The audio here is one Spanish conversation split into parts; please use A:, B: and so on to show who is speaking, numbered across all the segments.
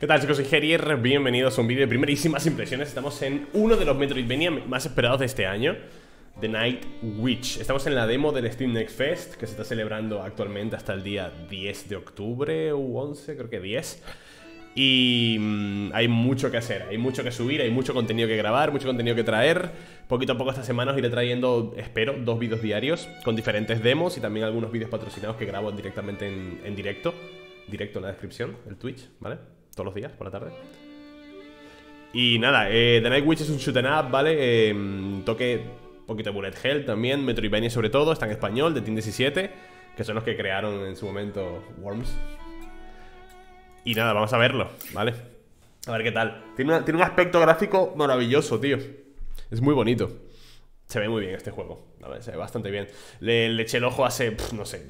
A: ¿Qué tal chicos? Soy Gerier, bienvenidos a un vídeo de primerísimas impresiones Estamos en uno de los Metroidvania más esperados de este año The Night Witch Estamos en la demo del Steam Next Fest Que se está celebrando actualmente hasta el día 10 de octubre o 11, creo que 10 y mm, hay mucho que hacer, hay mucho que subir, hay mucho contenido que grabar, mucho contenido que traer. Poquito a poco esta semana os iré trayendo, espero, dos vídeos diarios con diferentes demos y también algunos vídeos patrocinados que grabo directamente en, directo. Directo en la descripción, el Twitch, ¿vale? Todos los días, por la tarde. Y nada, eh, The Night Witch es un shoot em up, ¿vale? Eh, toque un poquito de Bullet Hell también, Metroidvania sobre todo, está en español, de Team 17, que son los que crearon en su momento Worms. Y nada, vamos a verlo, ¿vale? A ver qué tal. Tiene, tiene, un aspecto gráfico maravilloso, tío. Es muy bonito. Se ve muy bien este juego. Se ve bastante bien. Le, eché el ojo hace, no sé,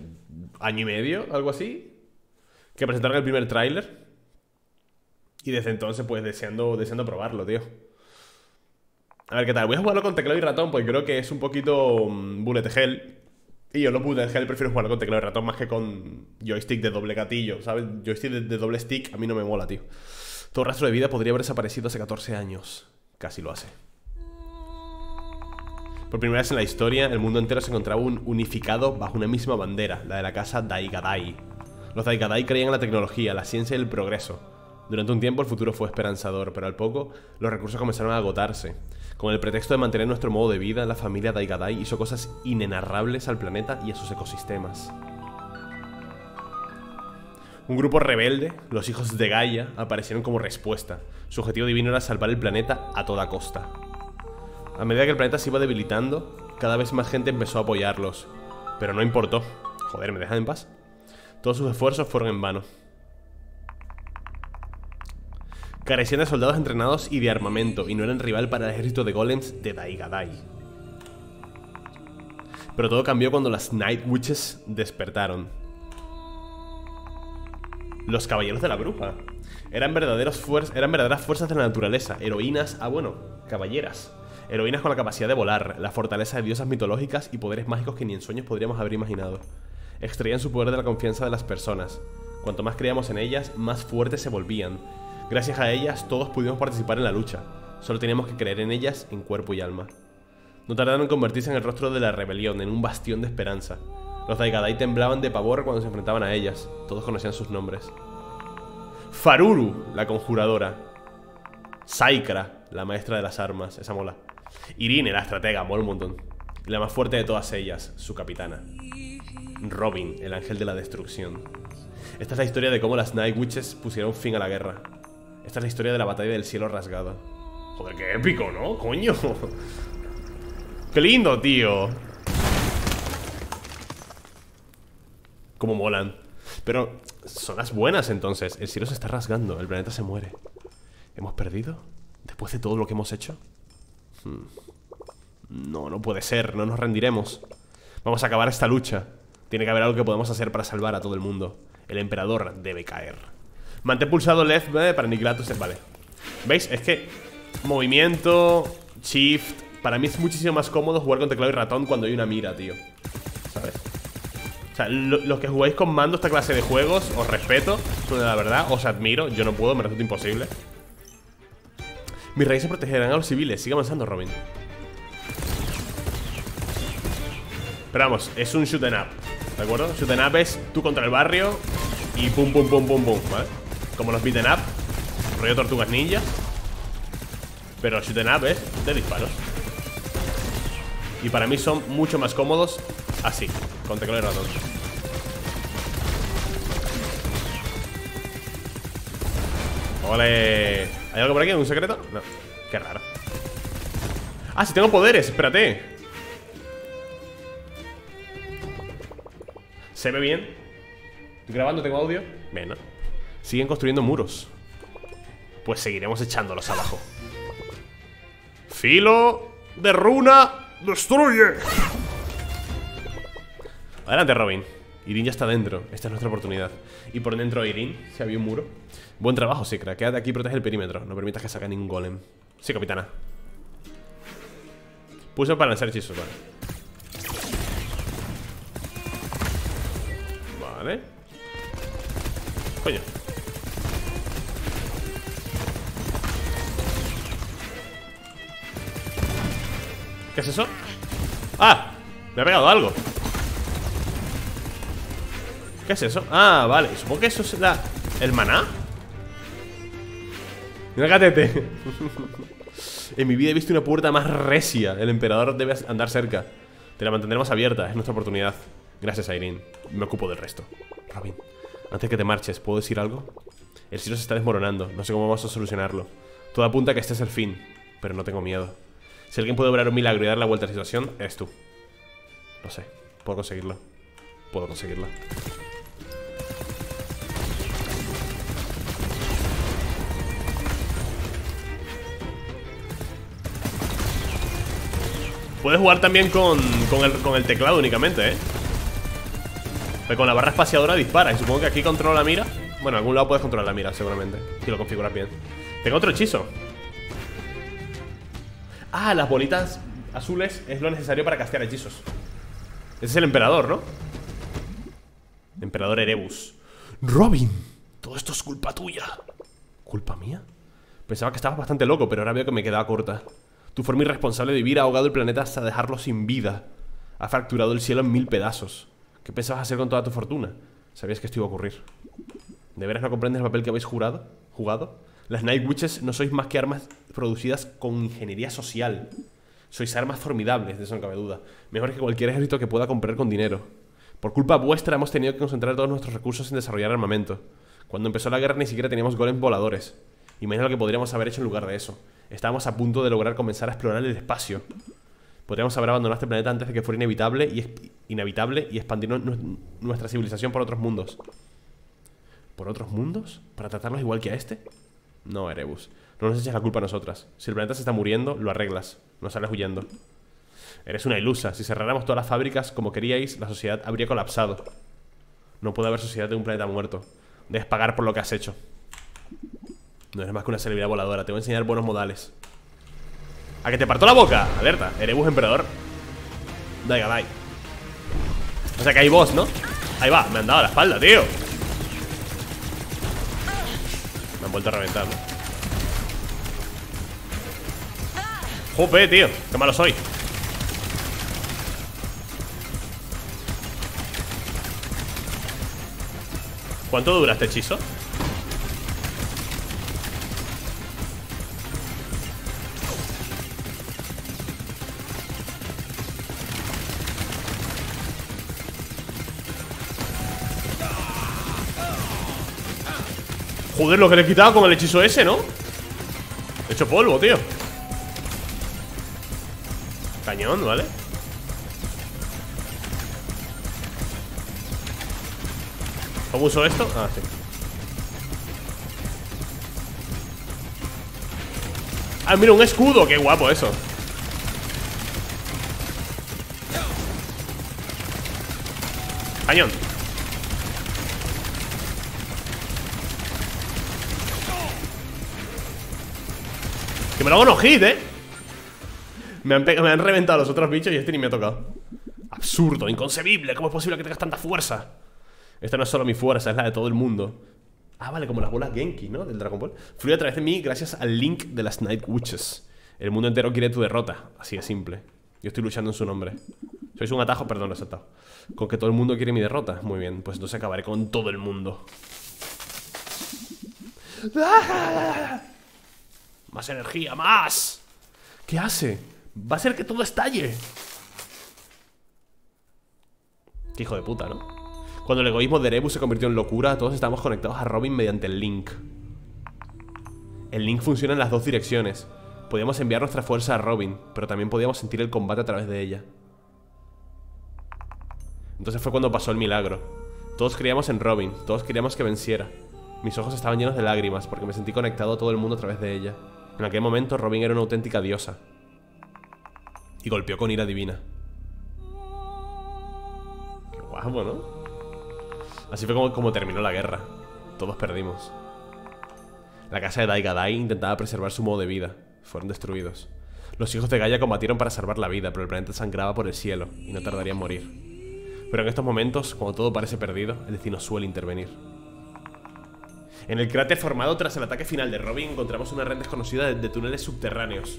A: año y medio, algo así. Que presentaron el primer tráiler. Y desde entonces, pues, deseando, deseando probarlo, tío. A ver qué tal. Voy a jugarlo con teclado y ratón, porque creo que es un poquito mm, bullet hell. Y yo los Bullet Hell prefiero jugar con teclado de ratón más que con joystick de doble gatillo, ¿sabes? Joystick de, doble stick a mí no me mola, tío. Todo rastro de vida podría haber desaparecido hace 14 años. Casi lo hace. Por primera vez en la historia, el mundo entero se encontraba unificado bajo una misma bandera, la de la casa Daigadai. Los Daigadai creían en la tecnología, la ciencia y el progreso. Durante un tiempo el futuro fue esperanzador, pero al poco los recursos comenzaron a agotarse. Con el pretexto de mantener nuestro modo de vida, la familia Daigadai hizo cosas inenarrables al planeta y a sus ecosistemas. Un grupo rebelde, los hijos de Gaia, aparecieron como respuesta. Su objetivo divino era salvar el planeta a toda costa. A medida que el planeta se iba debilitando, cada vez más gente empezó a apoyarlos. Pero no importó. Joder, ¿me dejan en paz? Todos sus esfuerzos fueron en vano. Carecían de soldados entrenados y de armamento, y no eran rival para el ejército de golems de Daigadai. Pero todo cambió cuando las Night Witches despertaron. Los caballeros de la bruja. Eran, eran verdaderas fuerzas de la naturaleza, heroínas, ah bueno, caballeras. Heroínas con la capacidad de volar, la fortaleza de diosas mitológicas y poderes mágicos que ni en sueños podríamos haber imaginado. Extraían su poder de la confianza de las personas. Cuanto más creíamos en ellas, más fuertes se volvían, Gracias a ellas todos pudimos participar en la lucha, solo teníamos que creer en ellas en cuerpo y alma. No tardaron en convertirse en el rostro de la rebelión, en un bastión de esperanza. Los Daigadai temblaban de pavor cuando se enfrentaban a ellas, todos conocían sus nombres. Faruru, la conjuradora. Saikra, la maestra de las armas, esa mola. Irine, la estratega, mola un montón. Y la más fuerte de todas ellas, su capitana. Robin, el ángel de la destrucción. Esta es la historia de cómo las Night Witches pusieron fin a la guerra. Esta es la historia de la batalla del cielo rasgado. Joder, qué épico, ¿no? Coño. Qué lindo, tío. Cómo molan. Pero son las buenas entonces. El cielo se está rasgando, el planeta se muere. ¿Hemos perdido? ¿Después de todo lo que hemos hecho? Hmm. No, no puede ser, no nos rendiremos. Vamos a acabar esta lucha. Tiene que haber algo que podamos hacer para salvar a todo el mundo. El emperador debe caer. Mantén pulsado left para aniquilar tus... Vale ¿Veis? Es que movimiento, shift Para mí es muchísimo más cómodo jugar con teclado y ratón cuando hay una mira, tío ¿Sabes? O sea, los que jugáis con mando esta clase de juegos Os respeto, la verdad, os admiro Yo no puedo, me resulta imposible Mis raíces protegerán a los civiles Sigue avanzando, Robin Pero vamos, es un shoot em up ¿De acuerdo? Shoot em up es tú contra el barrio Y pum, pum, pum, pum, pum ¿Vale? Como los beaten up Rollo tortugas ninja Pero shooten up es de disparos Y para mí son mucho más cómodos Así, con teclado y ratón ¡Ole! ¿Hay algo por aquí? ¿Un secreto? No, qué raro Ah, si tengo poderes, espérate ¿Se ve bien? ¿Estoy grabando? ¿Tengo audio? Bueno Siguen construyendo muros. Pues seguiremos echándolos abajo. Filo de runa Destruye. Adelante Robin. Irin ya está dentro, esta es nuestra oportunidad. Y por dentro de Irin, si había un muro. Buen trabajo, Sikra, quédate aquí y protege el perímetro. No permitas que saque ningún golem. Sí, capitana. Puse para lanzar hechizos, vale. Vale. Coño es eso? ¡Ah! Me ha pegado algo ¿Qué es eso? Ah, vale Supongo que eso es la... ¿El maná? Mira En mi vida he visto una puerta más recia El emperador debe andar cerca Te la mantendremos abierta, es nuestra oportunidad Gracias, Irene Me ocupo del resto Robin, antes que te marches, ¿puedo decir algo? El cielo se está desmoronando No sé cómo vamos a solucionarlo Todo apunta a que este es el fin Pero no tengo miedo Si alguien puede obrar un milagro y dar la vuelta a la situación, eres tú. Lo sé, puedo conseguirlo. Puedo conseguirlo. Puedes jugar también con, el, teclado únicamente, ¿eh? Con la barra espaciadora dispara Y supongo que aquí controla la mira. Bueno, en algún lado puedes controlar la mira, seguramente Si lo configuras bien. Tengo otro hechizo Ah, las bolitas azules es lo necesario para castear hechizos Ese es el emperador, ¿no? Emperador Erebus Robin Todo esto es culpa tuya ¿Culpa mía? Pensaba que estabas bastante loco, pero ahora veo que me quedaba corta tu forma irresponsable de vivir ha ahogado el planeta hasta dejarlo sin vida. Ha fracturado el cielo en mil pedazos. ¿Qué pensabas hacer con toda tu fortuna? Sabías que esto iba a ocurrir. ¿De veras no comprendes el papel que habéis jurado? ¿Jugado? Las Night Witches no sois más que armas producidas con ingeniería social. Sois armas formidables, de eso no cabe duda. Mejores que cualquier ejército que pueda comprar con dinero. Por culpa vuestra hemos tenido que concentrar todos nuestros recursos en desarrollar armamento. Cuando empezó la guerra ni siquiera teníamos golems voladores. Imagina lo que podríamos haber hecho en lugar de eso. Estábamos a punto de lograr comenzar a explorar el espacio. Podríamos haber abandonado este planeta antes de que fuera inevitable y, inevitable y expandir nuestra civilización por otros mundos. ¿Por otros mundos? ¿Para tratarlos igual que a este? No, Erebus. No nos eches la culpa a nosotras. Si el planeta se está muriendo, lo arreglas. No sales huyendo. Eres una ilusa. Si cerráramos todas las fábricas como queríais, la sociedad habría colapsado. No puede haber sociedad de un planeta muerto. Debes pagar por lo que has hecho. No eres más que una celebridad voladora Te voy a enseñar buenos modales ¿A que te parto la boca? Alerta Erebus Emperador Daiga, dai O sea que hay boss, ¿no? Ahí va, me han dado la espalda, tío Me han vuelto a reventar. Jope, tío Qué malo soy ¿Cuánto dura este hechizo? Joder, lo que le he quitado con el hechizo ese, ¿no? He hecho polvo, tío Cañón, ¿vale? ¿Cómo uso esto? Ah, Ah, mira, un escudo Qué guapo eso Cañón me lo hago no hit, ¿eh? Me han, reventado los otros bichos y este ni me ha tocado. Absurdo, inconcebible. ¿Cómo es posible que tengas tanta fuerza? Esta no es solo mi fuerza, es la de todo el mundo. Ah, vale, como las bolas Genki, ¿no? Del Dragon Ball. Fluye a través de mí gracias al link de las Night Witches. El mundo entero quiere tu derrota. Así de simple. Yo estoy luchando en su nombre. Sois un atajo, perdón, no atado Con que todo el mundo quiere mi derrota. Muy bien, pues entonces acabaré con todo el mundo. ¡Ah! Más energía, más. ¿Qué hace? Va a ser que todo estalle. Qué hijo de puta, ¿no? Cuando el egoísmo de Erebus se convirtió en locura Todos estamos conectados a Robin mediante el link. El link funciona en las dos direcciones. Podíamos enviar nuestra fuerza a Robin Pero también podíamos sentir el combate a través de ella. Entonces fue cuando pasó el milagro. Todos creíamos en Robin Todos queríamos que venciera. Mis ojos estaban llenos de lágrimas Porque me sentí conectado a todo el mundo a través de ella. En aquel momento Robin era una auténtica diosa. Y golpeó con ira divina. Qué guapo, ¿no? Así fue como, terminó la guerra. Todos perdimos. La casa de Daigadai intentaba preservar su modo de vida. Fueron destruidos. Los hijos de Gaia combatieron para salvar la vida, pero el planeta sangraba por el cielo y no tardaría en morir. Pero en estos momentos, cuando todo parece perdido, el destino suele intervenir. En el cráter formado tras el ataque final de Robin encontramos una red desconocida de, túneles subterráneos.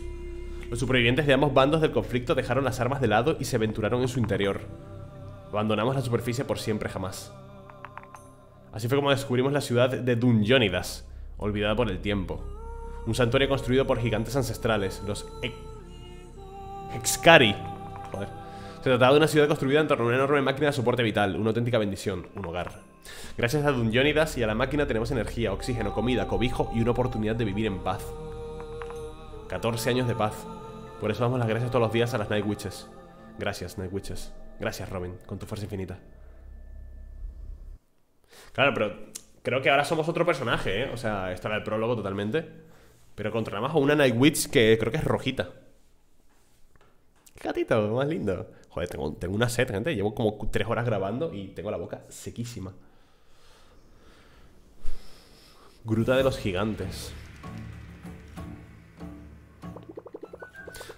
A: Los supervivientes de ambos bandos del conflicto dejaron las armas de lado y se aventuraron en su interior. Abandonamos la superficie por siempre jamás. Así fue como descubrimos la ciudad de Dunjonidas, olvidada por el tiempo. Un santuario construido por gigantes ancestrales, los Excari. Joder. Se trataba de una ciudad construida en torno a una enorme máquina de soporte vital, una auténtica bendición, un hogar. Gracias a Dunjonidas y a la máquina tenemos energía, oxígeno, comida, cobijo y una oportunidad de vivir en paz. 14 años de paz. Por eso damos las gracias todos los días a las Night Witches. Gracias, Night Witches. Gracias, Robin, con tu fuerza infinita. Claro, pero creo que ahora somos otro personaje, ¿eh? O sea, esto era el prólogo totalmente. Pero controlamos a una Night Witch que creo que es rojita. Qué gatito, más lindo. Joder, tengo, tengo una sed, gente. Llevo como tres horas grabando y tengo la boca sequísima. Gruta de los gigantes.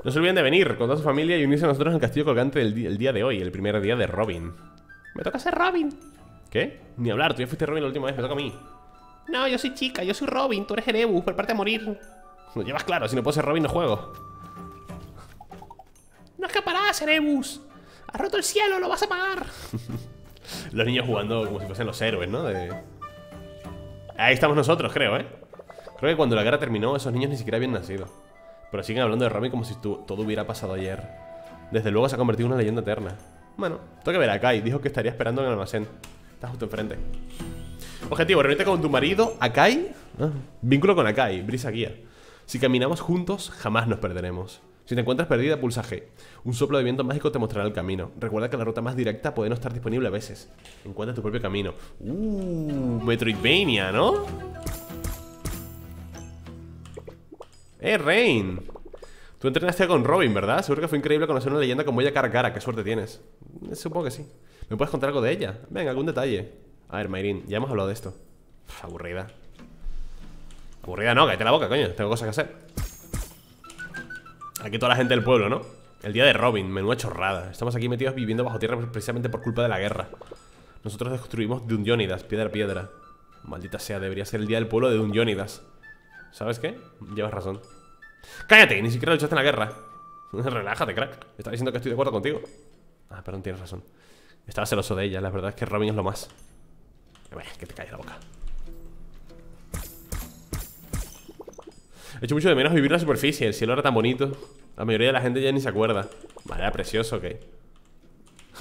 A: No se olviden de venir con toda su familia y unirse a nosotros en el castillo colgante del día de hoy, el primer día de Robin. Me toca ser Robin. ¿Qué? Ni hablar, tú ya fuiste Robin la última vez, me toca a mí. No, yo soy chica, yo soy Robin, tú eres Erebus, prepárate a morir. Lo llevas claro, si no puedo ser Robin no juego. No escaparás, Erebus. Has roto el cielo, lo vas a pagar. los niños jugando como si fuesen los héroes, ¿no? Ahí estamos nosotros, creo, ¿eh? Creo que cuando la guerra terminó, esos niños ni siquiera habían nacido. Pero siguen hablando de Robin como si todo hubiera pasado ayer. Desde luego se ha convertido en una leyenda eterna. Bueno, tengo que ver a Kai. Dijo que estaría esperando en el almacén. Está justo enfrente. Objetivo, reunirte con tu marido, Akai. Ah, vínculo con Akai, brisa guía. Si caminamos juntos, jamás nos perderemos. Si te encuentras perdida, pulsa G. Un soplo de viento mágico te mostrará el camino. Recuerda que la ruta más directa puede no estar disponible a veces. Encuentra tu propio camino. Uh, Metroidvania, ¿no? ¡Eh, Rain! Tú entrenaste con Robin, ¿verdad? Seguro que fue increíble conocer una leyenda como ella cara a cara. Qué suerte tienes. Supongo que sí. ¿Me puedes contar algo de ella? Venga, algún detalle. A ver, Mayrin, ya hemos hablado de esto. aburrida. Aburrida no, cállate la boca, coño. Tengo cosas que hacer. Aquí toda la gente del pueblo, ¿no? El día de Robin, menuda chorrada. Estamos aquí metidos viviendo bajo tierra precisamente por culpa de la guerra. Nosotros destruimos Dunjonidas, piedra a piedra. Maldita sea, debería ser el día del pueblo de Dunjonidas. ¿Sabes qué? Llevas razón. ¡Cállate! Ni siquiera luchaste en la guerra. Relájate, crack. Estaba diciendo que estoy de acuerdo contigo. Ah, perdón, tienes razón. Estaba celoso de ella. La verdad es que Robin es lo más. Que te calles la boca. He hecho mucho de menos vivir en la superficie. El cielo era tan bonito. La mayoría de la gente ya ni se acuerda. Vale, era precioso, ok.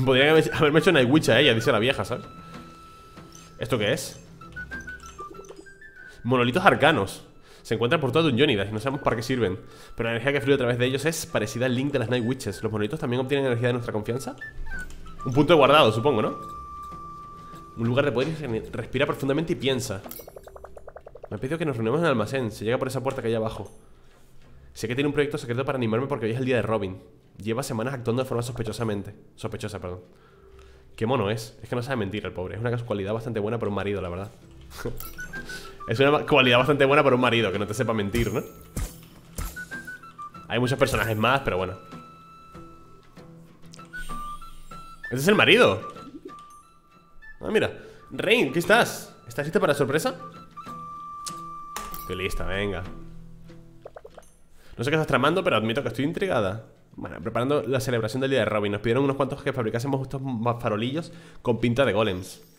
A: Podrían haberme hecho Nightwitch a ella, dice la vieja, ¿sabes? ¿Esto qué es? Monolitos arcanos. Se encuentran por todo Dungeonidas y no sabemos para qué sirven. Pero la energía que fluye a través de ellos es parecida al link de las Night Witches. ¿Los monolitos también obtienen energía de nuestra confianza? Un punto de guardado, supongo, ¿no? Un lugar de poder respira profundamente y piensa. Me ha pedido que nos reunamos en el almacén. Se llega por esa puerta que hay abajo. Sé que tiene un proyecto secreto para animarme porque hoy es el día de Robin. Lleva semanas actuando de forma sospechosamente. Sospechosa, perdón. Qué mono es. Es que no sabe mentir el pobre. Es una cualidad bastante buena para un marido, la verdad. Es una cualidad bastante buena para un marido, que no te sepa mentir, ¿no? Hay muchos personajes más, pero bueno ¿Este es el marido? Ah, mira Rain, ¿qué estás? ¿Estás lista para sorpresa? Estoy lista, venga No sé qué estás tramando, pero admito que estoy intrigada Bueno, preparando la celebración del día de Robin Nos pidieron unos cuantos que fabricásemos estos farolillos Con pinta de golems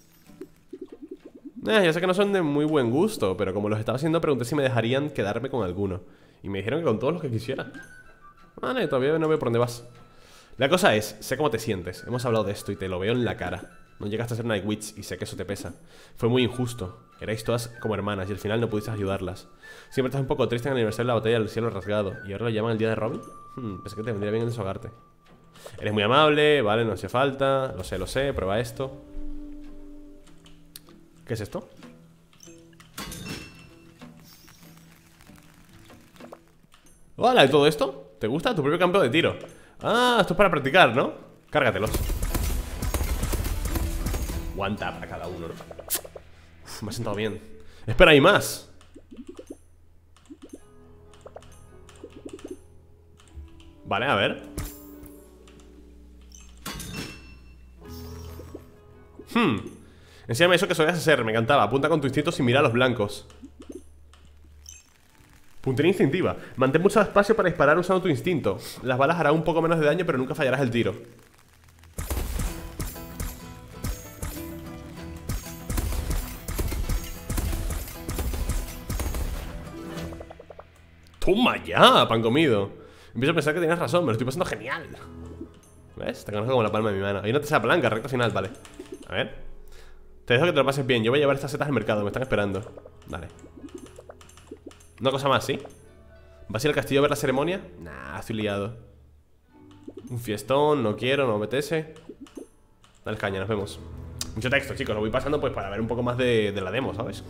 A: eh, ya sé que no son de muy buen gusto, pero como los estaba haciendo pregunté si me dejarían quedarme con alguno. Y me dijeron que con todos los que quisiera. Vale, todavía no veo por dónde vas. La cosa es, sé cómo te sientes. Hemos hablado de esto y te lo veo en la cara. No llegaste a ser Night Witch y sé que eso te pesa. Fue muy injusto. Erais todas como hermanas y al final no pudiste ayudarlas. Siempre estás un poco triste en el aniversario de la botella del cielo rasgado. ¿Y ahora lo llaman el día de Robin? Hmm, pensé que te vendría bien desahogarte. Eres muy amable, vale, no hace falta. Lo sé, lo sé, prueba esto. ¿Qué es esto? Hola, ¿y todo esto? ¿Te gusta? Tu propio campo de tiro Ah, esto es para practicar, ¿no? Cárgatelos One tap a cada uno Uf, me ha sentado bien Espera, hay más Vale, a ver Hmm Enséñame eso que solías hacer, me encantaba Apunta con tu instinto sin mirar a los blancos Puntería instintiva. Mantén mucho espacio para disparar usando tu instinto. Las balas harán un poco menos de daño, pero nunca fallarás el tiro. Toma ya, pan comido. Empiezo a pensar que tienes razón, me lo estoy pasando genial. ¿Ves? Te conozco como la palma de mi mano. Hay una tesa blanca, recta final, vale. A ver. Te dejo que te lo pases bien. Yo voy a llevar estas setas al mercado, me están esperando. Vale. Una cosa más, ¿sí? ¿Vas a ir al castillo a ver la ceremonia? Nah, estoy liado. Un fiestón, no quiero, no me apetece. Dale caña, nos vemos. Mucho texto, chicos, lo voy pasando pues para ver un poco más de, la demo, ¿sabes?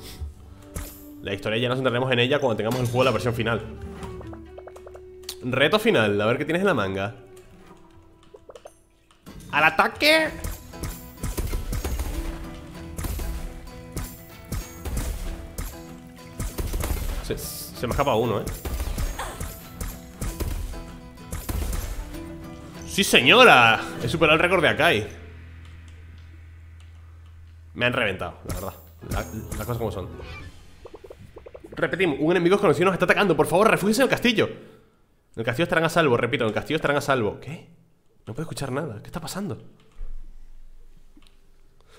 A: La historia ya nos entraremos en ella cuando tengamos el juego la versión final. Reto final, a ver qué tienes en la manga. ¡Al ataque! Se, se me escapa uno, ¿eh? ¡Sí, señora! He superado el récord de Akai Me han reventado, la verdad Las cosas como son Repetimos, un enemigo conocido nos está atacando Por favor, refúgiense en el castillo En el castillo estarán a salvo, repito, en el castillo estarán a salvo ¿Qué? No puedo escuchar nada, ¿qué está pasando?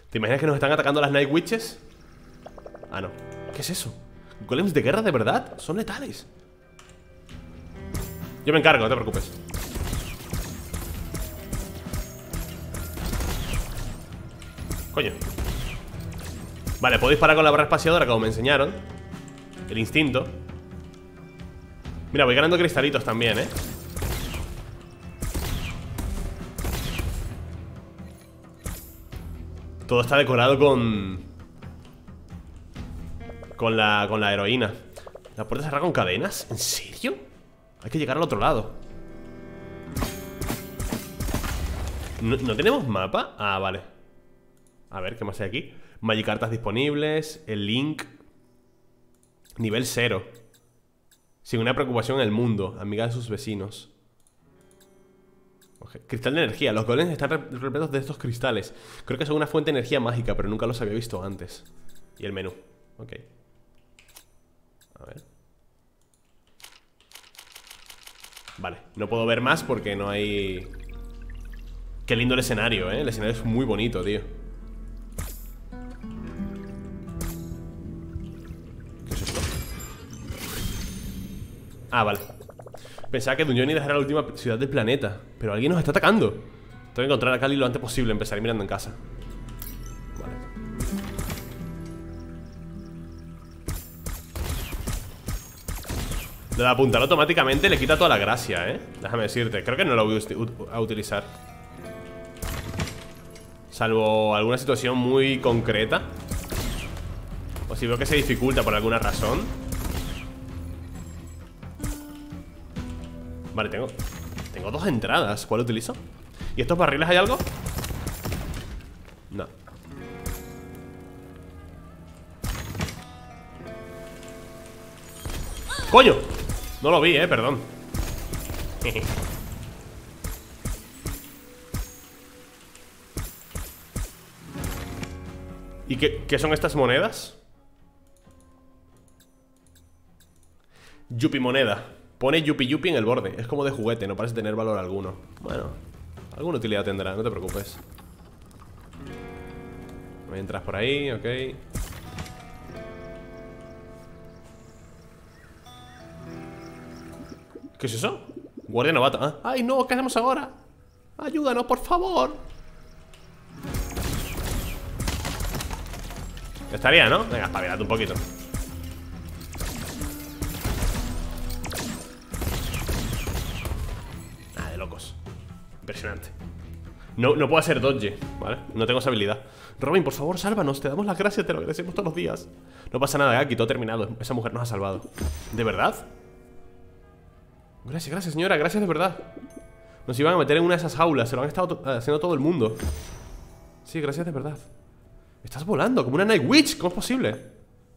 A: ¿Te imaginas que nos están atacando las Night Witches? Ah, no ¿Qué es eso? ¿Golems de guerra de verdad? Son letales Yo me encargo, no te preocupes Coño Vale, puedo disparar con la barra espaciadora como me enseñaron El instinto Mira, voy ganando cristalitos también, ¿eh? Todo está decorado con... Con la, con la heroína ¿La puerta cerrada con cadenas? ¿En serio? Hay que llegar al otro lado ¿No, ¿no tenemos mapa? Ah, vale A ver, ¿qué más hay aquí? Magicartas disponibles El link Nivel 0 Sin una preocupación en el mundo Amiga de sus vecinos. Cristal de energía Los golems están repletos de estos cristales Creo que son una fuente de energía mágica Pero nunca los había visto antes Y el menú Ok A ver. Vale, no puedo ver más porque no hay... Qué lindo el escenario, ¿eh? El escenario es muy bonito, tío. ¿Qué es esto? Ah, vale. Pensaba que Dungeon era la última ciudad del planeta Pero alguien nos está atacando. Tengo que encontrar a Cali lo antes posible Empezaré mirando en casa De apuntar automáticamente le quita toda la gracia, ¿eh? Déjame decirte Creo que no lo voy a utilizar Salvo alguna situación muy concreta O si veo que se dificulta por alguna razón Vale, tengo Tengo dos entradas ¿Cuál utilizo? ¿Y estos barriles hay algo? No ¡Coño! No lo vi, eh, perdón. ¿Y qué, qué, son estas monedas? Yupi moneda. Pone yupi yupi en el borde. Es como de juguete, no parece tener valor alguno. Bueno, alguna utilidad tendrá, no te preocupes. Entras por ahí, ok ¿Qué es eso? Guardia novato ¿ah? ¡Ay no! ¿Qué hacemos ahora? ¡Ayúdanos, por favor! Estaría, ¿no? Venga, espabilate un poquito Nada de locos Impresionante no, no puedo hacer dodge, ¿vale? No tengo esa habilidad Robin, por favor, sálvanos Te damos las gracias, te lo agradecemos todos los días No pasa nada, aquí todo terminado Esa mujer nos ha salvado ¿De verdad? Gracias, gracias señora, gracias de verdad Nos iban a meter en una de esas jaulas Se lo han estado haciendo todo el mundo Sí, gracias de verdad Estás volando, como una Night Witch ¿Cómo es posible?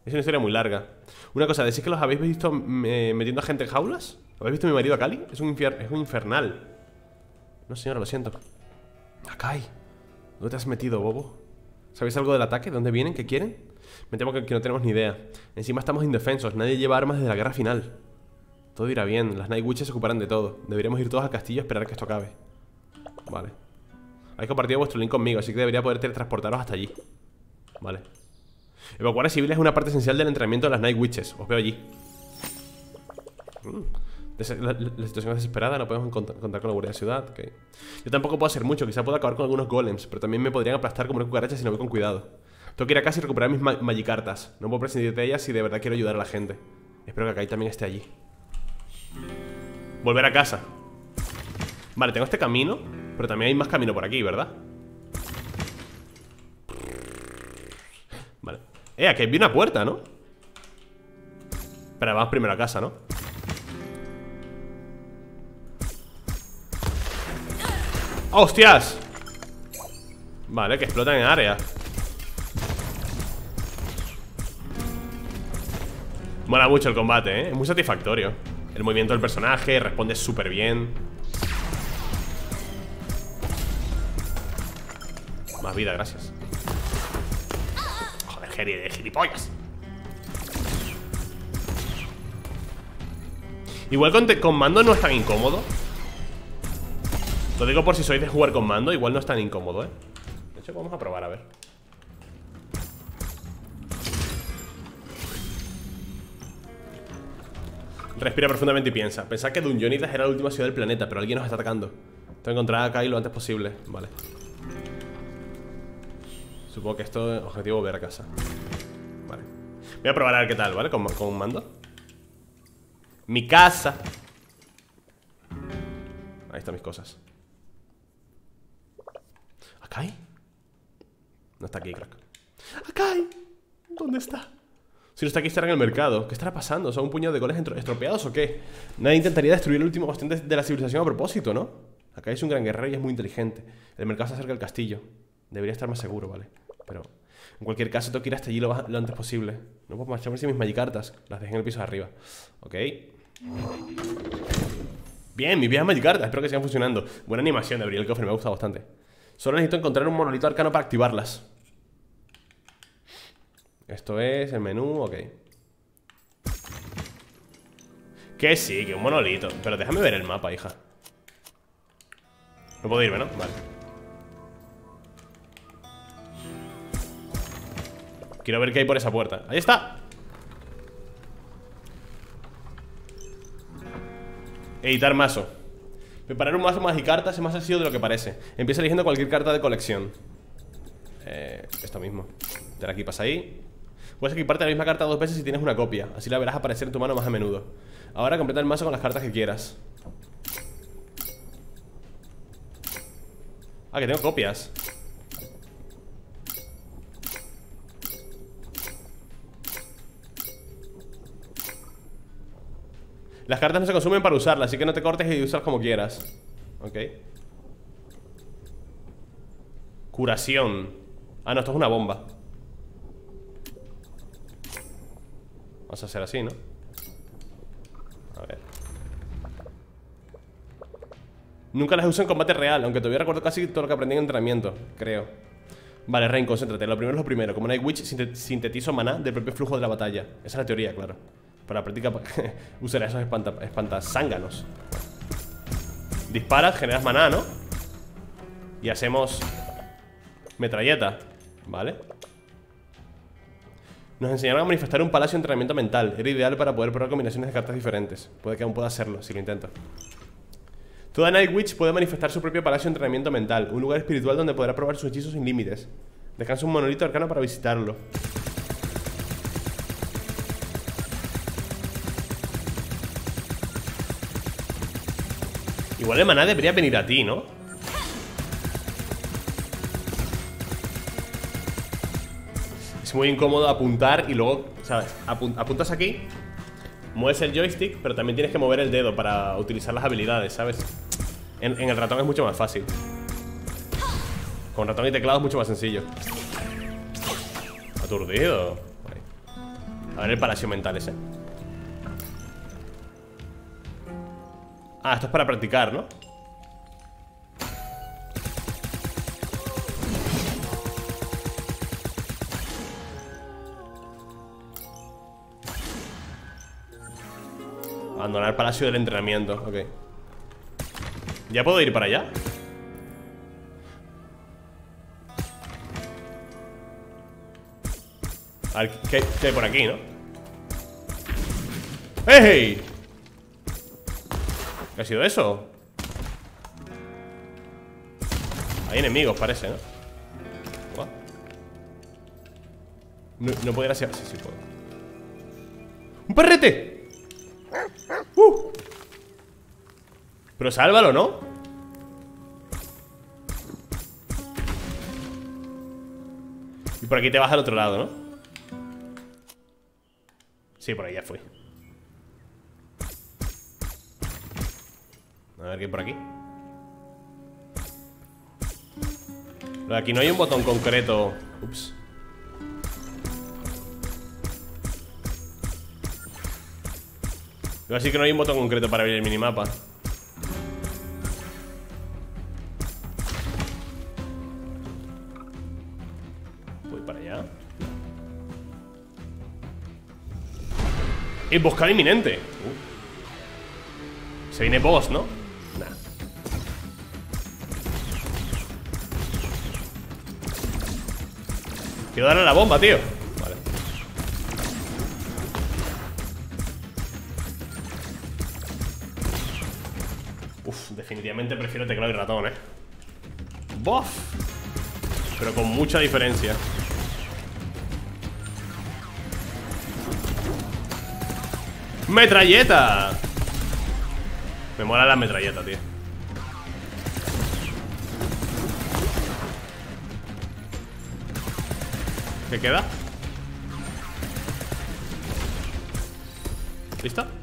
A: Es una historia muy larga Una cosa, ¿decís que los habéis visto metiendo a gente en jaulas? ¿Habéis visto a mi marido a Cali? Es un, es un infernal No señora, lo siento Akai ¿Dónde te has metido, bobo? ¿Sabéis algo del ataque? ¿De dónde vienen? ¿Qué quieren? Me temo que, que no tenemos ni idea Encima estamos indefensos Nadie lleva armas desde la guerra final Todo irá bien, las Night Witches se ocuparán de todo. Deberíamos ir todos al castillo a esperar que esto acabe. Vale. Habéis compartido vuestro link conmigo, así que debería poder teletransportaros hasta allí. Vale. Evacuar a civiles es una parte esencial del entrenamiento de las Night Witches. Os veo allí. Mm. la, situación es desesperada, no podemos contar con la guardia de ciudad okay. Yo tampoco puedo hacer mucho, quizá pueda acabar con algunos golems Pero también me podrían aplastar como una cucaracha si no voy con cuidado. Tengo que ir a casa y recuperar mis magicartas No puedo prescindir de ellas si de verdad quiero ayudar a la gente. Espero que Kai también esté allí Volver a casa Vale, tengo este camino Pero también hay más camino por aquí, ¿verdad? Vale Eh, aquí vi una puerta, ¿no? Espera, vamos primero a casa, ¿no? ¡Hostias! Vale, que explotan en área Mola mucho el combate, ¿eh? Es muy satisfactorio el movimiento del personaje, responde súper bien. Más vida, gracias. Joder, Geri de gilipollas. Igual con, con mando no es tan incómodo. Lo digo por si sois de jugar con mando Igual no es tan incómodo, ¿eh? De hecho, vamos a probar, a ver Respira profundamente y piensa. Pensad que Dungeonitas era la última ciudad del planeta Pero alguien nos está atacando. Tengo que encontrar a Kai lo antes posible. Vale. Supongo que esto es objetivo volver a casa. Vale. Voy a probar a ver qué tal, ¿vale? Con, con un mando. Mi casa. Ahí están mis cosas. ¿Akai? No está aquí, crack. ¿Akai? ¿Dónde está? Si no está aquí, estará en el mercado. ¿Qué estará pasando? ¿Son un puñado de goles estropeados o qué? Nadie intentaría destruir el último bastión de la civilización a propósito, ¿no? Acá es un gran guerrero y es muy inteligente. El mercado se acerca al castillo. Debería estar más seguro, ¿vale? Pero en cualquier caso tengo que ir hasta allí lo, antes posible. No puedo marcharme sin mis magicartas. Las dejé en el piso de arriba. Ok. Bien, mis viejas magicartas. Espero que sigan funcionando. Buena animación de abrir el cofre, me ha gustado bastante. Solo necesito encontrar un monolito arcano para activarlas. Esto es el menú, ok. Que sí, que un monolito. Pero déjame ver el mapa, hija. No puedo irme, ¿no? Vale. Quiero ver qué hay por esa puerta. ¡Ahí está! Editar mazo. Preparar un mazo más y cartas es más sencillo de lo que parece. Empieza eligiendo cualquier carta de colección. Eh, Esto mismo. De aquí pasa ahí Puedes equiparte la misma carta dos veces si tienes una copia. Así la verás aparecer en tu mano más a menudo. Ahora completa el mazo con las cartas que quieras. Ah, que tengo copias. Las cartas no se consumen para usarlas Así que no te cortes y usas como quieras. Ok. Curación. Ah, no, esto es una bomba Vamos a hacer así, ¿no? A ver. Nunca las uso en combate real Aunque todavía recuerdo casi todo lo que aprendí en entrenamiento Creo. Vale, Rain, concéntrate Lo primero es lo primero. Como Night Witch sintetizo maná del propio flujo de la batalla. Esa es la teoría, claro. Para la práctica usaré esos espanta, espantasánganos Disparas, generas maná, ¿no? Y hacemos Metralleta Vale nos enseñaron a manifestar un palacio de entrenamiento mental. Era ideal para poder probar combinaciones de cartas diferentes. Puede que aún pueda hacerlo, si lo intenta. Toda Night Witch puede manifestar su propio palacio de entrenamiento mental, un lugar espiritual donde podrá probar sus hechizos sin límites. Descansa un monolito arcano para visitarlo. Igual el maná debería venir a ti, ¿no? Muy incómodo apuntar y luego, ¿sabes? apuntas aquí, mueves el joystick, pero también tienes que mover el dedo para utilizar las habilidades, ¿sabes? En, el ratón es mucho más fácil. Con ratón y teclado es mucho más sencillo. Aturdido. A ver el palacio mental ese. Ah, esto es para practicar, ¿no? Abandonar palacio del entrenamiento, ok ¿Ya puedo ir para allá? A ver, ¿qué, hay por aquí, no? ¡Ey! ¿Qué ha sido eso? Hay enemigos, parece, ¿no? No, no ir hacia... Sí, sí puedo ¡Un perrete! ¡Uh! Pero sálvalo, ¿no? Y por aquí te vas al otro lado, ¿no? Sí, por ahí ya fui A ver qué por aquí aquí no hay un botón concreto Ups Así que no hay un botón concreto para abrir el minimapa. Voy para allá. Emboscada inminente. Uh. Se viene boss, ¿no? Nah. Quiero darle la bomba, tío Definitivamente prefiero teclado y ratón, eh Bof Pero con mucha diferencia ¡Metralleta! Me mola la metralleta, tío ¿Qué queda? ¿Listo?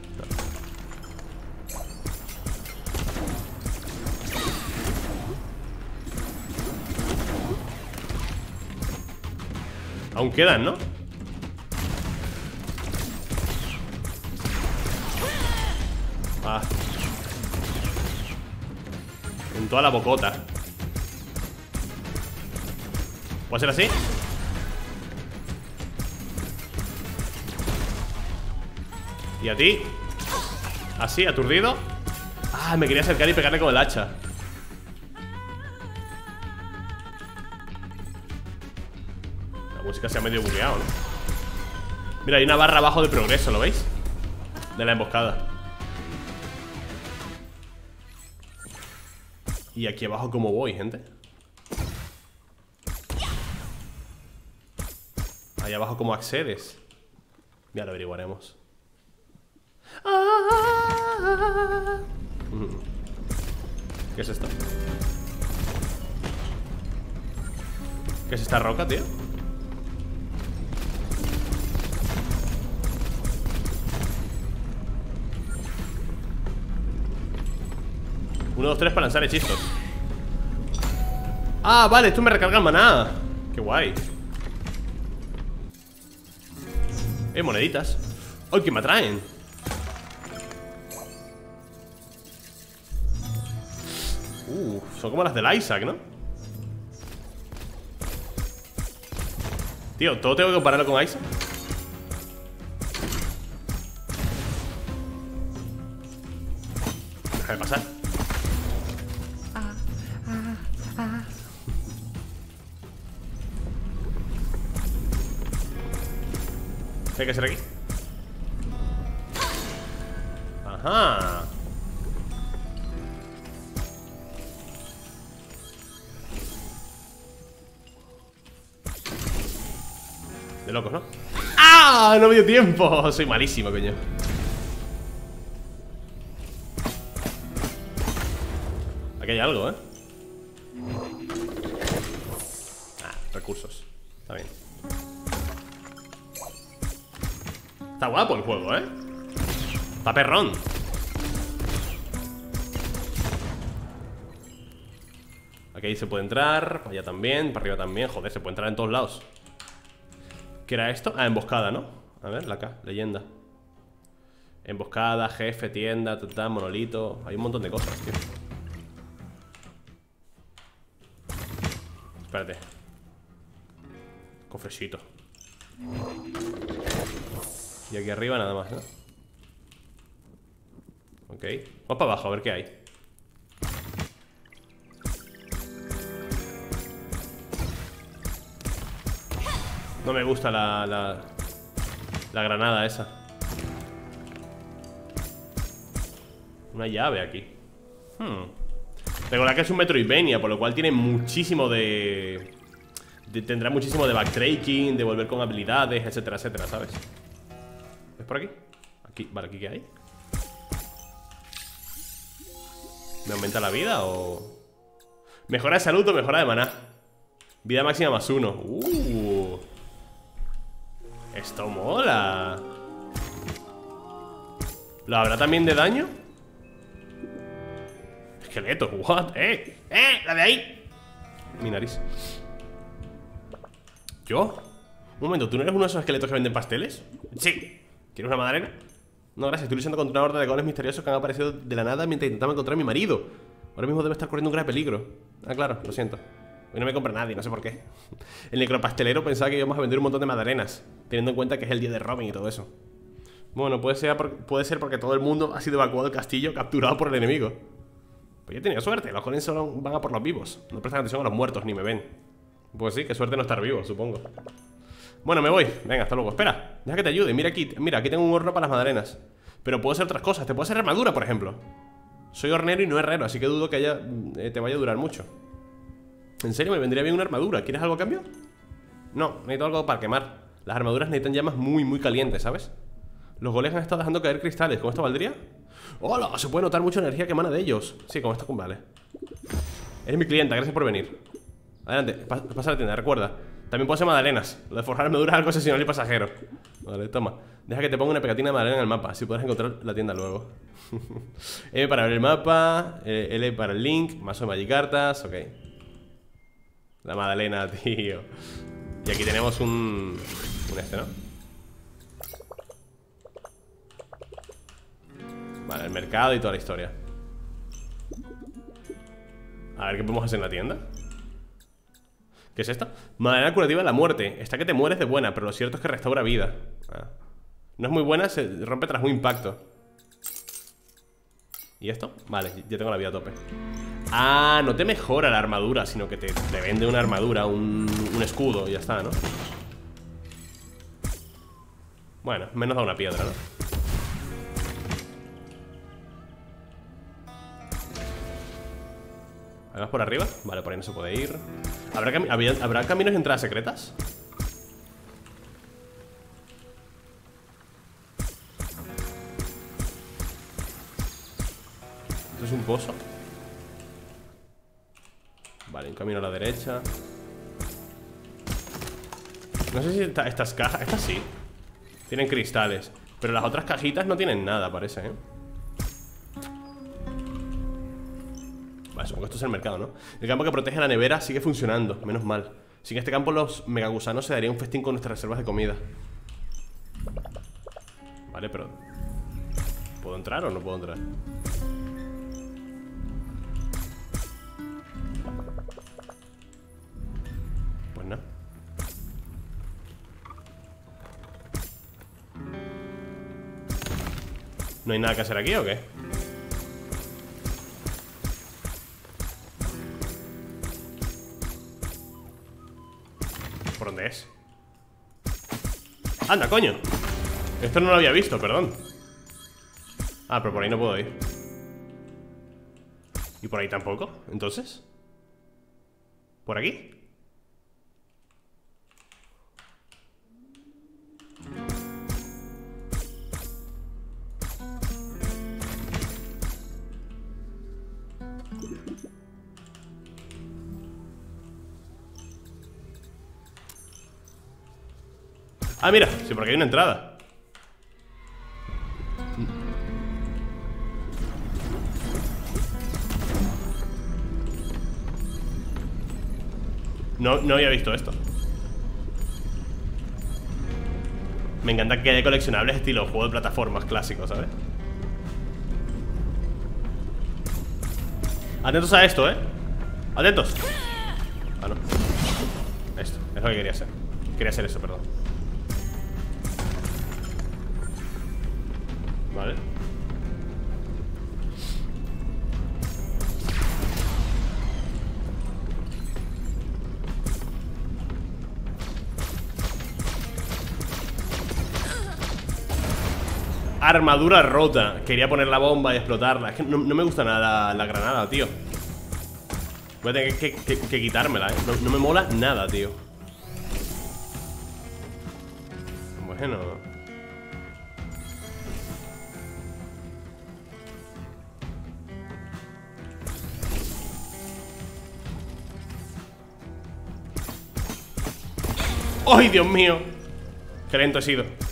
A: Aún quedan, ¿no? Ah En toda la bocota ¿Puede ser así? ¿Y a ti? ¿Así? ¿Aturdido? Ah, me quería acercar y pegarle con el hacha La música se ha medio bugueado, ¿no? Mira, hay una barra abajo de progreso, ¿lo veis? De la emboscada Y aquí abajo cómo voy, gente Ahí abajo cómo accedes Ya lo averiguaremos ¿Qué es esto? ¿Qué es esta roca, tío? Uno, dos, tres para lanzar hechizos Ah, vale, esto me recarga el maná Qué guay Eh, moneditas ¡Ay, que me atraen! Uh, son como las del Isaac, ¿no? Tío, ¿todo tengo que compararlo con Isaac? Déjame pasar ¿Qué hay que hacer aquí? Ajá De locos, ¿no? ¡Ah! No me dio tiempo Soy malísimo, coño Aquí hay algo, ¿eh? Guapo el juego, ¿eh? Está perrón Aquí se puede entrar Para allá también, para arriba también. Joder, se puede entrar en todos lados. ¿Qué era esto? Ah, emboscada, ¿no? A ver, la acá, leyenda. Emboscada, jefe, tienda, tata, monolito. Hay un montón de cosas, tío. Espérate. Cofrecito Y aquí arriba nada más, ¿no? Ok, vamos para abajo a ver qué hay No me gusta la, la, granada esa Una llave aquí hmm. Recordad que es un Metroidvania Por lo cual tiene muchísimo de, Tendrá muchísimo de backtracking De volver con habilidades, etcétera, etcétera, ¿sabes? ¿Es por aquí? Aquí, vale, ¿aquí qué hay? ¿Me aumenta la vida o...? Mejora de salud o mejora de maná Vida máxima más uno Uh Esto mola ¿Lo habrá también de daño? Esqueleto, what? ¡Eh! ¡Eh! ¡La de ahí! Mi nariz ¿Yo? Un momento, ¿tú no eres uno de esos esqueletos que venden pasteles? Sí ¿Quieres una madalena? No, gracias, estoy luchando contra una horda de goles misteriosos que han aparecido de la nada mientras intentaba encontrar a mi marido. Ahora mismo debe estar corriendo un gran peligro. Ah, claro, lo siento. Hoy no me compra nadie, no sé por qué. El necropastelero pensaba que íbamos a vender un montón de madalenas Teniendo en cuenta que es el día de Robin y todo eso. Bueno, puede ser, puede ser porque todo el mundo ha sido evacuado del castillo Capturado por el enemigo. Pues yo he tenido suerte, los golems solo van a por los vivos. No prestan atención a los muertos, ni me ven. Pues sí, qué suerte no estar vivo, supongo Bueno, me voy, venga, hasta luego. Espera, deja que te ayude, mira aquí Mira, aquí tengo un horno para las madalenas Pero puedo hacer otras cosas, te puedo hacer armadura, por ejemplo. Soy hornero y no herrero, así que dudo que haya, eh, te vaya a durar mucho. ¿En serio? Me vendría bien una armadura ¿Quieres algo a cambio? No, necesito algo para quemar. Las armaduras necesitan llamas muy, muy calientes, ¿sabes? Los goles han estado dejando caer cristales. ¿Cómo esto valdría? ¡Hola! Se puede notar mucha energía que emana de ellos. Sí, como esto vale. Eres mi clienta, gracias por venir. Adelante, pasa a la tienda, recuerda También puedo hacer magdalenas. Lo de forjar armaduras algo excepcional y pasajero. Vale, toma. Deja que te ponga una pegatina de magdalena en el mapa Así podrás encontrar la tienda luego. M para ver el mapa eh, L para el link Mazo de magicartas, ok. La Madalena, tío. Y aquí tenemos un... Un este, ¿no? Vale, el mercado y toda la historia. A ver qué podemos hacer en la tienda ¿Qué es esto? Madalena curativa de la muerte Está que te mueres de buena, pero lo cierto es que restaura vida ah. No es muy buena, se rompe tras un impacto ¿Y esto? Vale, ya tengo la vida a tope Ah, no te mejora la armadura, sino que te, vende una armadura, un, escudo y ya está, ¿no? Bueno, menos da una piedra, ¿no? ¿Vamos por arriba? Vale, por ahí no se puede ir ¿Habrá, ¿Habrá caminos y entradas secretas? ¿Esto es un pozo? Vale, un camino a la derecha No sé si estas cajas... Estas sí Tienen cristales Pero las otras cajitas no tienen nada, parece, ¿eh? Vale, supongo que esto es el mercado, ¿no? El campo que protege la nevera sigue funcionando Menos mal Sin este campo los megagusanos se darían un festín con nuestras reservas de comida Vale, pero... ¿Puedo entrar o no puedo entrar? ¿No hay nada que hacer aquí o qué? ¡Anda, coño! Esto no lo había visto, perdón Ah, pero por ahí no puedo ir ¿Y por ahí tampoco? ¿Entonces? ¿Por aquí? Ah, mira, sí, porque hay una entrada. No, no había visto esto. Me encanta que haya coleccionables estilo juego de plataformas clásico, ¿sabes? Atentos a esto, ¿eh? Atentos. Ah, no. Esto, es lo que quería hacer. Quería hacer eso, perdón Armadura rota. Quería poner la bomba y explotarla. Es que no, me gusta nada la granada, tío. Voy a tener que, quitármela, ¿eh? no me mola nada, tío. Bueno. ¡Ay, Dios mío! Qué lento he sido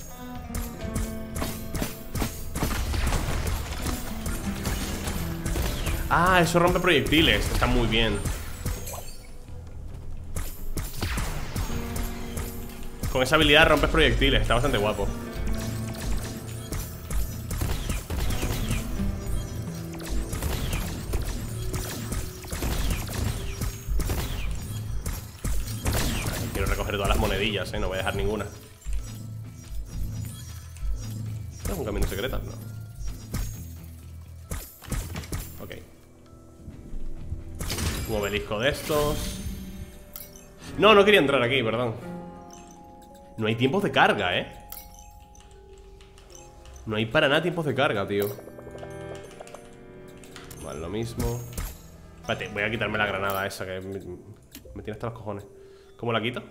A: Ah, eso rompe proyectiles. Está muy bien. Con esa habilidad rompes proyectiles. Está bastante guapo. Todas las monedillas, ¿eh? No voy a dejar ninguna. ¿Es un camino secreto? No obelisco de estos. No, no quería entrar aquí, perdón. No hay tiempos de carga, ¿eh? No hay para nada tiempos de carga, tío. Vale, lo mismo. Espérate, voy a quitarme la granada esa que me, me tiene hasta los cojones. ¿Cómo la quito?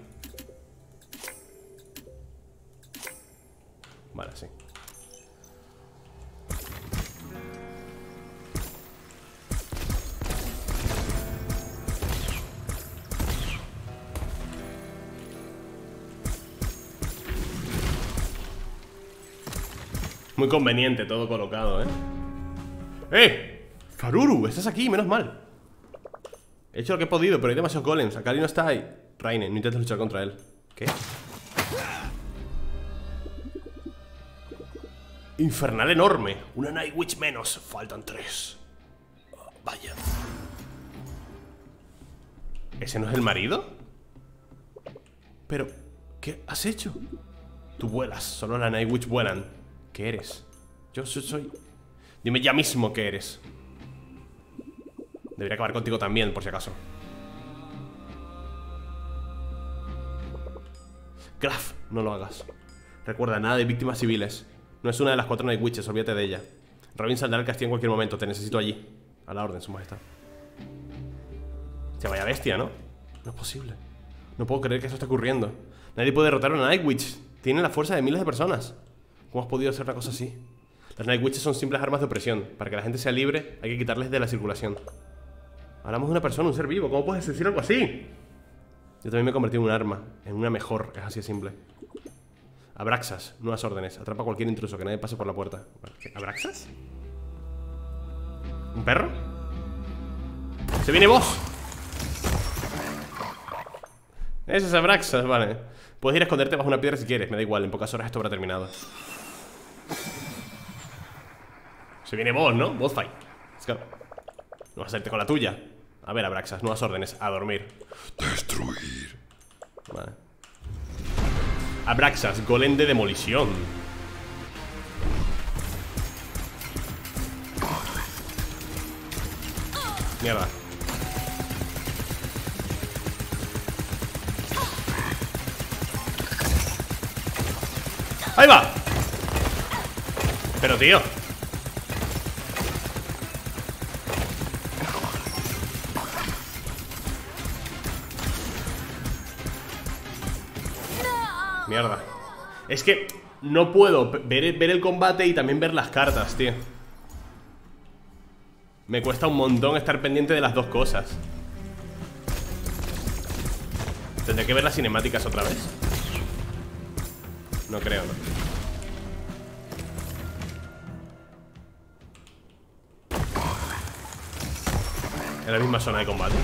A: Vale, sí Muy conveniente todo colocado, ¿eh? ¡Eh! Faruru, estás aquí, menos mal He hecho lo que he podido, pero hay demasiados golems Akari no está ahí Raine, no intentes luchar contra él ¿Qué? Infernal enorme. Una Night Witch menos. Faltan tres. vaya. ¿Ese no es el marido? Pero, ¿qué has hecho? Tú vuelas, solo la Night Witch vuelan. ¿Qué eres? Yo soy... Dime ya mismo qué eres. Debería acabar contigo también, por si acaso. Graf, no lo hagas. Recuerda, nada de víctimas civiles. No es una de las cuatro Night Witches, olvídate de ella. Robin saldrá al castillo en cualquier momento, te necesito allí. A la orden, su majestad. Se vaya bestia, ¿no? No es posible. No puedo creer que eso esté ocurriendo. Nadie puede derrotar a una Night Witch. Tiene la fuerza de miles de personas. ¿Cómo has podido hacer una cosa así? Las Night Witches son simples armas de opresión. Para que la gente sea libre, hay que quitarles de la circulación. Hablamos de una persona, un ser vivo. ¿Cómo puedes decir algo así? Yo también me he convertido en un arma, en una mejor. Es así de simple. Abraxas, nuevas órdenes. Atrapa a cualquier intruso, que nadie pase por la puerta. ¿Abraxas? ¿Un perro? ¡Se viene vos! Ese es Abraxas, vale. Puedes ir a esconderte bajo una piedra si quieres, me da igual, en pocas horas esto habrá terminado. Se viene vos, ¿no? Boss fight. Go. No vas a irte con la tuya. A ver, Abraxas, nuevas órdenes. A dormir. Destruir. Vale. Abraxas, golem de demolición Mierda ¡Ahí va! Pero tío Mierda Es que no puedo ver, el combate y también ver las cartas, tío Me cuesta un montón estar pendiente de las dos cosas ¿Tendré que ver las cinemáticas otra vez? No creo, ¿no? En la misma zona de combate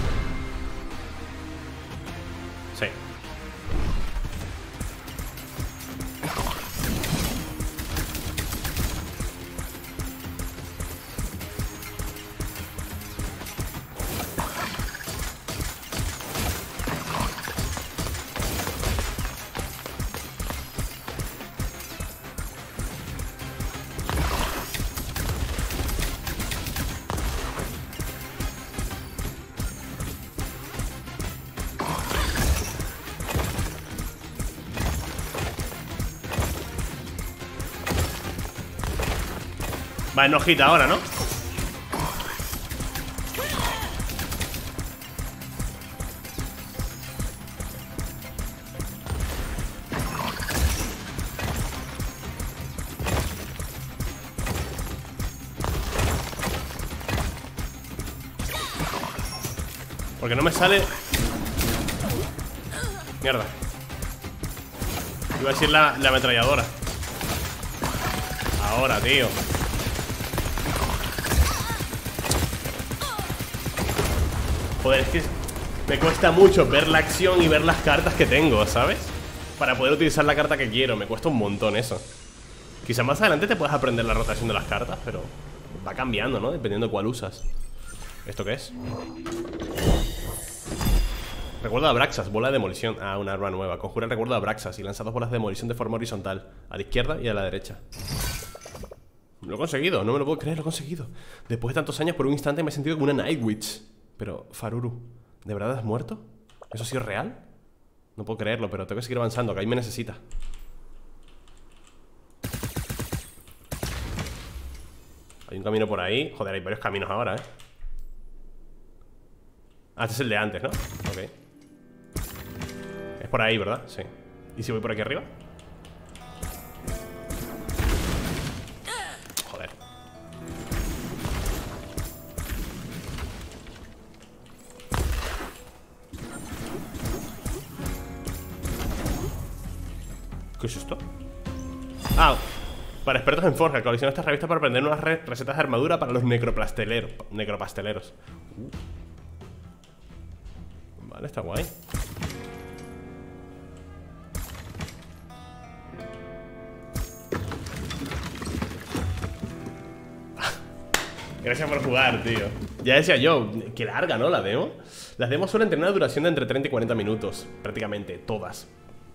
A: Va en hojita ahora, ¿no? Porque no me sale. Mierda. Iba a decir la, la ametralladora. Ahora, tío Joder, es que me cuesta mucho ver la acción y ver las cartas que tengo, ¿sabes? Para poder utilizar la carta que quiero, me cuesta un montón eso. Quizá más adelante te puedas aprender la rotación de las cartas, pero va cambiando, ¿no? Dependiendo de cuál usas. ¿Esto qué es? Recuerdo a Braxas, bola de demolición. Ah, una arma nueva. Conjura el recuerdo a Braxas y lanza dos bolas de demolición de forma horizontal A la izquierda y a la derecha. Lo he conseguido, no me lo puedo creer, lo he conseguido. Después de tantos años, por un instante me he sentido como una Night Witch Pero, Faruru, ¿de verdad has muerto? ¿Eso ha sido real? No puedo creerlo, pero tengo que seguir avanzando, que ahí me necesita Hay un camino por ahí Joder, hay varios caminos ahora, eh Ah, este es el de antes, ¿no? Ok Es por ahí, ¿verdad? Sí ¿Y si voy por aquí arriba? ¿Qué es esto? Ah, para expertos en forja Colecciona esta revista para aprender unas recetas de armadura Para los necropasteleros. Uh. Está guay. Gracias por jugar, tío. Ya decía yo, que larga, ¿no? La demo. Las demos suelen tener una duración de entre 30 y 40 minutos Prácticamente, todas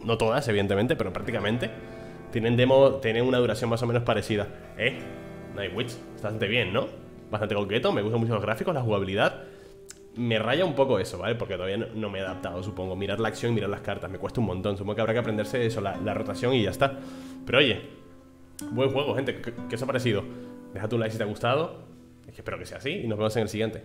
A: No todas, evidentemente, pero prácticamente Tienen demo, tienen una duración más o menos parecida Eh, Night Witch, está bastante bien, ¿no? Bastante coqueto, me gustan mucho los gráficos, la jugabilidad me raya un poco eso, ¿vale? Porque todavía no, me he adaptado, supongo. Mirar la acción y mirar las cartas. Me cuesta un montón. Supongo que habrá que aprenderse eso, la, rotación y ya está. Pero oye, buen juego, gente. ¿Qué, os ha parecido? Deja tu like si te ha gustado. Espero que sea así y nos vemos en el siguiente.